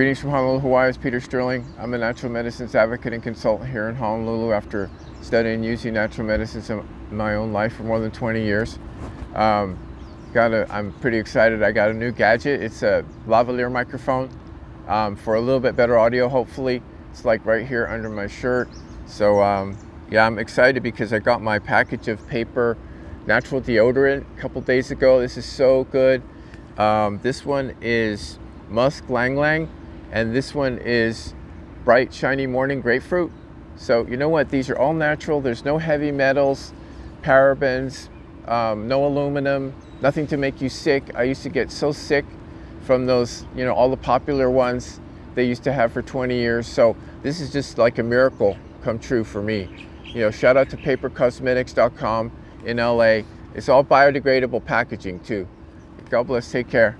Greetings from Honolulu, Hawaii. It's Peter Sterling. I'm a natural medicines advocate and consultant here in Honolulu after studying using natural medicines in my own life for more than 20 years. Um, got a, I'm pretty excited. I got a new gadget. It's a lavalier microphone um, for a little bit better audio, hopefully. It's like right here under my shirt. So um, yeah, I'm excited because I got my package of paper natural deodorant a couple days ago. This is so good. Um, this one is musk ylang ylang and this one is bright shiny morning grapefruit. So you know what? These are all natural. There's no heavy metals parabens um, no aluminum nothing to make you sick. I used to get so sick from those you know all the popular ones they used to have for 20 years. So this is just like a miracle come true for me. You know shout out to papercosmetics.com in la it's all biodegradable packaging too. God bless. Take care